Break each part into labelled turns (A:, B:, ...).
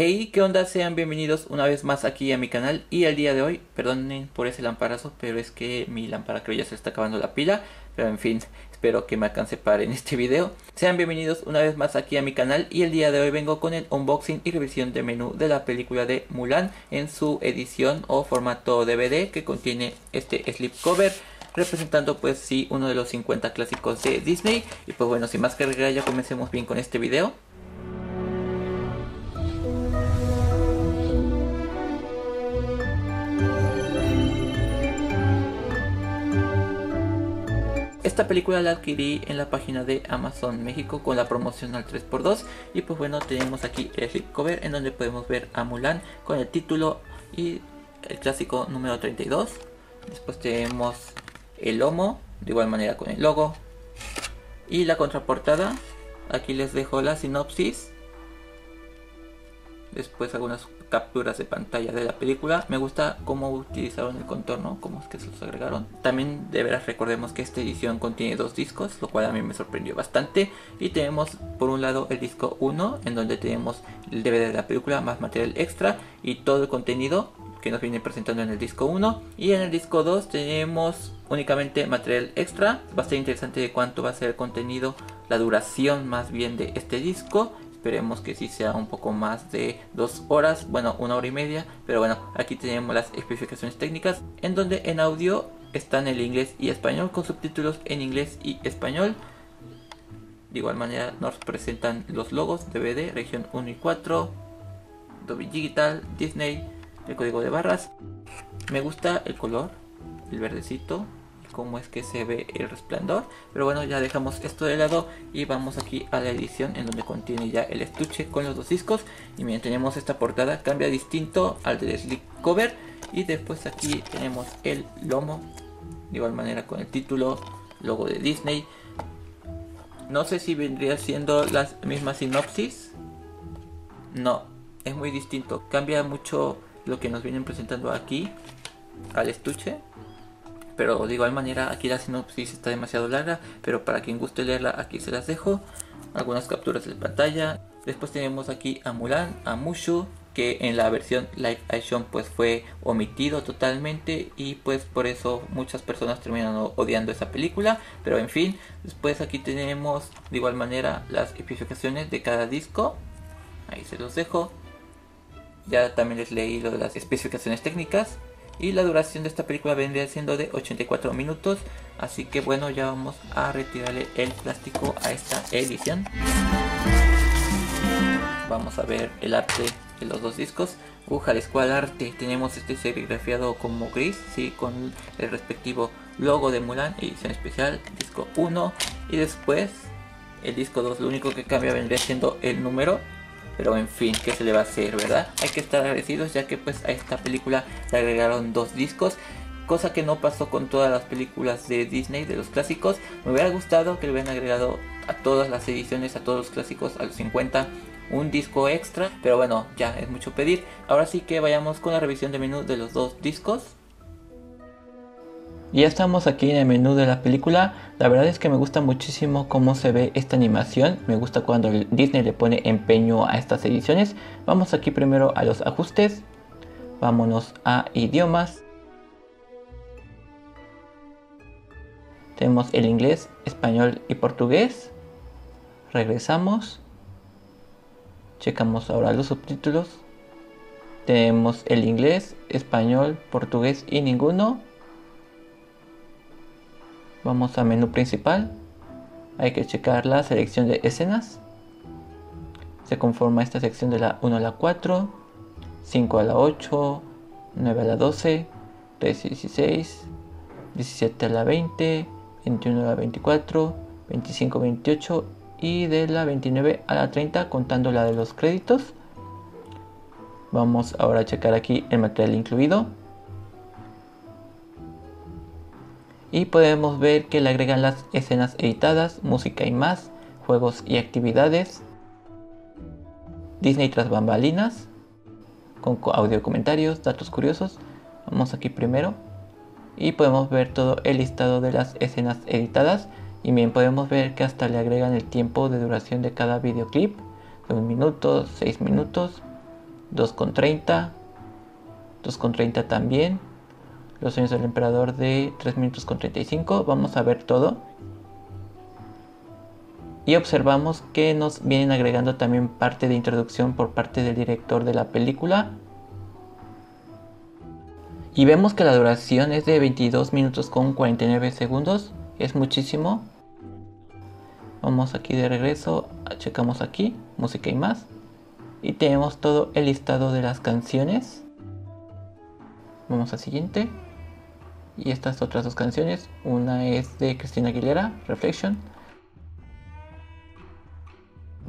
A: Hey, ¿qué onda? Sean bienvenidos una vez más aquí a mi canal y el día de hoy, perdonen por ese lamparazo, pero es que mi lámpara creo ya se está acabando la pila, pero en fin, espero que me alcance para en este video. Sean bienvenidos una vez más aquí a mi canal y el día de hoy vengo con el unboxing y revisión de menú de la película de Mulan en su edición o formato DVD que contiene este slipcover representando pues sí uno de los 50 clásicos de Disney y pues bueno sin más que agregar ya comencemos bien con este video. Esta película la adquirí en la página de Amazon México con la promoción al 3x2 y pues bueno tenemos aquí el cover en donde podemos ver a Mulan con el título y el clásico número 32. Después tenemos el lomo de igual manera con el logo y la contraportada. Aquí les dejo la sinopsis. Después algunas capturas de pantalla de la película. Me gusta cómo utilizaron el contorno, cómo es que se los agregaron. También de veras recordemos que esta edición contiene dos discos, lo cual a mí me sorprendió bastante. Y tenemos por un lado el disco 1, en donde tenemos el DVD de la película, más material extra y todo el contenido que nos viene presentando en el disco 1. Y en el disco 2 tenemos únicamente material extra. Va a ser interesante de cuánto va a ser el contenido, la duración más bien de este disco Esperemos que sí sea un poco más de dos horas, bueno, una hora y media. Pero bueno, aquí tenemos las especificaciones técnicas en donde en audio están el inglés y español con subtítulos en inglés y español. De igual manera nos presentan los logos DVD, región 1 y 4, Dolby Digital, Disney, el código de barras. Me gusta el color, el verdecito, cómo es que se ve el resplandor. Pero bueno, ya dejamos esto de lado y vamos aquí a la edición en donde contiene ya el estuche con los dos discos. Y miren, tenemos esta portada, cambia distinto al del slip cover. Y después aquí tenemos el lomo, de igual manera con el título, logo de Disney. No sé si vendría siendo la misma sinopsis. No, es muy distinto. Cambia mucho lo que nos vienen presentando aquí al estuche pero de igual manera aquí la sinopsis está demasiado larga, pero para quien guste leerla aquí se las dejo. Algunas capturas de pantalla. Después tenemos aquí a Mulan, a Mushu, que en la versión live action pues fue omitido totalmente y pues por eso muchas personas terminan odiando esa película pero en fin después aquí tenemos de igual manera las especificaciones de cada disco ahí se los dejo ya también les leí lo de las especificaciones técnicas y la duración de esta película vendría siendo de 84 minutos así que bueno ya vamos a retirarle el plástico a esta edición. Vamos a ver el arte de los dos discos. Ujales, cual arte tenemos este serigrafiado como gris sí con el respectivo logo de Mulan edición especial disco 1 y después el disco 2 lo único que cambia vendría siendo el número pero en fin, ¿qué se le va a hacer, verdad? Hay que estar agradecidos ya que pues a esta película le agregaron dos discos. Cosa que no pasó con todas las películas de Disney, de los clásicos. Me hubiera gustado que le hubieran agregado a todas las ediciones, a todos los clásicos, a los 50, un disco extra. Pero bueno, ya es mucho pedir. Ahora sí que vayamos con la revisión de menú de los dos discos. Y ya estamos aquí en el menú de la película. La verdad es que me gusta muchísimo cómo se ve esta animación. Me gusta cuando Disney le pone empeño a estas ediciones. Vamos aquí primero a los ajustes. Vámonos a idiomas. Tenemos el inglés, español y portugués. Regresamos. Checamos ahora los subtítulos. Tenemos el inglés, español, portugués y ninguno Vamos a menú principal. Hay que checar la selección de escenas. Se conforma esta sección de la 1 a la 4, 5 a la 8, 9 a la 12, 13 a 16, 17 a la 20, 21 a la 24, 25 a 28 y de la 29 a la 30 contando la de los créditos. Vamos ahora a checar aquí el material incluido. Y podemos ver que le agregan las escenas editadas, música y más, juegos y actividades, Disney tras bambalinas, con audio comentarios, datos curiosos. Vamos aquí primero y podemos ver todo el listado de las escenas editadas y bien podemos ver que hasta le agregan el tiempo de duración de cada videoclip de un minuto, seis minutos 2,30. 2,30 también. Los sueños del emperador de 3 minutos con 35. Vamos a ver todo. Y observamos que nos vienen agregando también parte de introducción por parte del director de la película. Y vemos que la duración es de 22 minutos con 49 segundos. Es muchísimo. Vamos aquí de regreso, checamos aquí, música y más. Y tenemos todo el listado de las canciones. Vamos al siguiente. Y estas otras dos canciones. Una es de Cristina Aguilera, Reflection.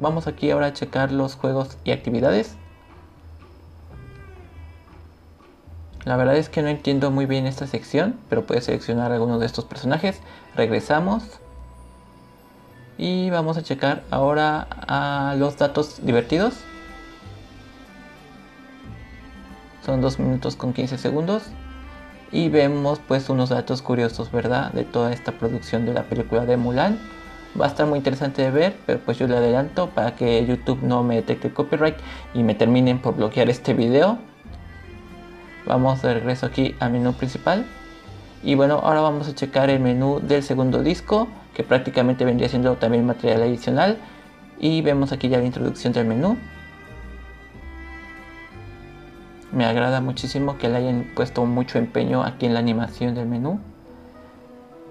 A: Vamos aquí ahora a checar los juegos y actividades. La verdad es que no entiendo muy bien esta sección, pero puedes seleccionar algunos de estos personajes. Regresamos. Y vamos a checar ahora a los datos divertidos. Son 2 minutos con 15 segundos. Y vemos pues unos datos curiosos, ¿verdad? De toda esta producción de la película de Mulan. Va a estar muy interesante de ver, pero pues yo le adelanto para que YouTube no me detecte copyright y me terminen por bloquear este video. Vamos de regreso aquí al menú principal. Y bueno, ahora vamos a checar el menú del segundo disco, que prácticamente vendría siendo también material adicional. Y vemos aquí ya la introducción del menú. Me agrada muchísimo que le hayan puesto mucho empeño aquí en la animación del menú.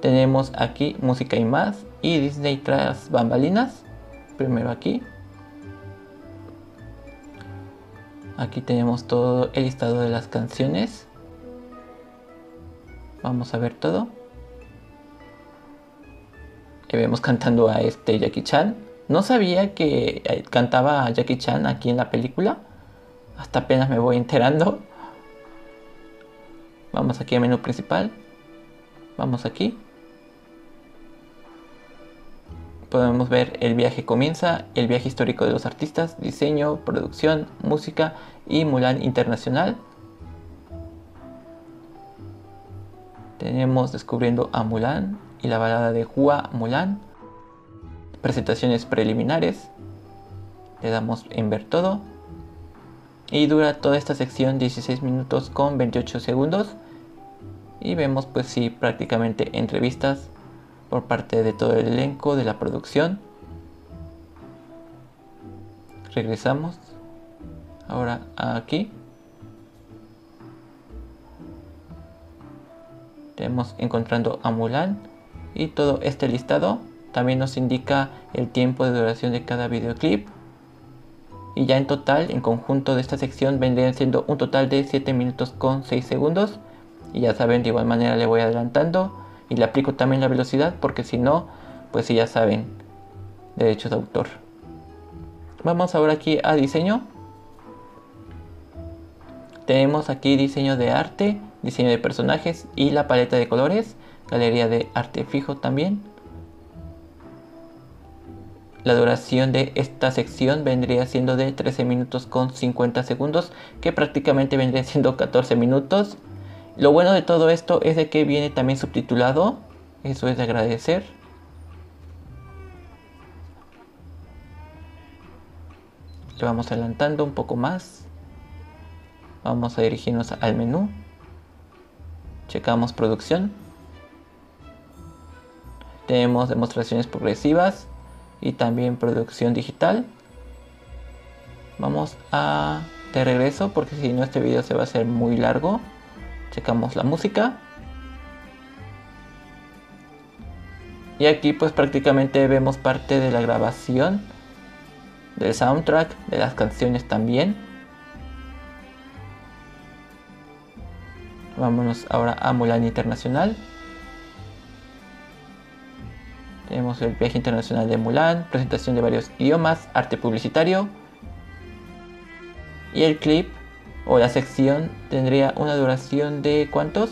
A: Tenemos aquí música y más y Disney tras bambalinas. Primero aquí. Aquí tenemos todo el listado de las canciones. Vamos a ver todo. Y vemos cantando a este Jackie Chan. No sabía que eh, cantaba a Jackie Chan aquí en la película. Hasta apenas me voy enterando. Vamos aquí al menú principal. Vamos aquí. Podemos ver el viaje comienza, el viaje histórico de los artistas, diseño, producción, música y Mulan Internacional. Tenemos descubriendo a Mulan y la balada de Hua Mulan. Presentaciones preliminares. Le damos en ver todo. Y dura toda esta sección 16 minutos con 28 segundos. Y vemos pues sí prácticamente entrevistas por parte de todo el elenco de la producción. Regresamos ahora aquí. Tenemos encontrando a Mulan y todo este listado también nos indica el tiempo de duración de cada videoclip y ya en total, en conjunto de esta sección, vendrían siendo un total de 7 minutos con 6 segundos. Y ya saben, de igual manera le voy adelantando y le aplico también la velocidad porque si no, pues si ya saben, derechos de autor. Vamos ahora aquí a diseño. Tenemos aquí diseño de arte, diseño de personajes y la paleta de colores, galería de arte fijo también. La duración de esta sección vendría siendo de 13 minutos con 50 segundos, que prácticamente vendría siendo 14 minutos. Lo bueno de todo esto es de que viene también subtitulado, eso es de agradecer. Le vamos adelantando un poco más. Vamos a dirigirnos al menú. Checamos producción. Tenemos demostraciones progresivas y también producción digital. Vamos a de regreso porque si no este video se va a hacer muy largo. Checamos la música. Y aquí pues prácticamente vemos parte de la grabación del soundtrack, de las canciones también. Vámonos ahora a Mulan Internacional. Tenemos el viaje internacional de Mulan, presentación de varios idiomas, arte publicitario. Y el clip o la sección tendría una duración de ¿cuántos?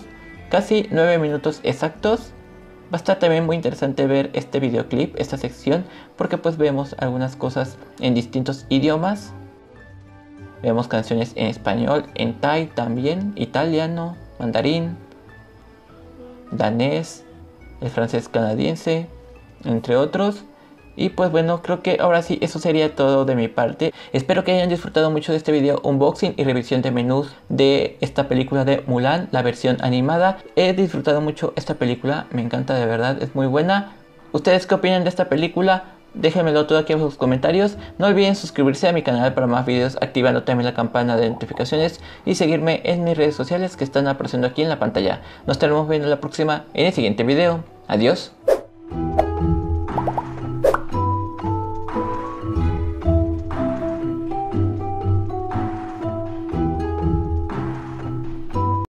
A: Casi 9 minutos exactos. Va a estar también muy interesante ver este videoclip, esta sección, porque pues vemos algunas cosas en distintos idiomas. Vemos canciones en español, en Thai también, italiano, mandarín, danés, el francés canadiense, entre otros. Y pues bueno, creo que ahora sí, eso sería todo de mi parte. Espero que hayan disfrutado mucho de este video unboxing y revisión de menús de esta película de Mulan, la versión animada. He disfrutado mucho esta película, me encanta de verdad, es muy buena. ¿Ustedes qué opinan de esta película? Déjenmelo todo aquí en sus comentarios. No olviden suscribirse a mi canal para más videos, activando también la campana de notificaciones y seguirme en mis redes sociales que están apareciendo aquí en la pantalla. Nos estaremos viendo la próxima en el siguiente video. Adiós.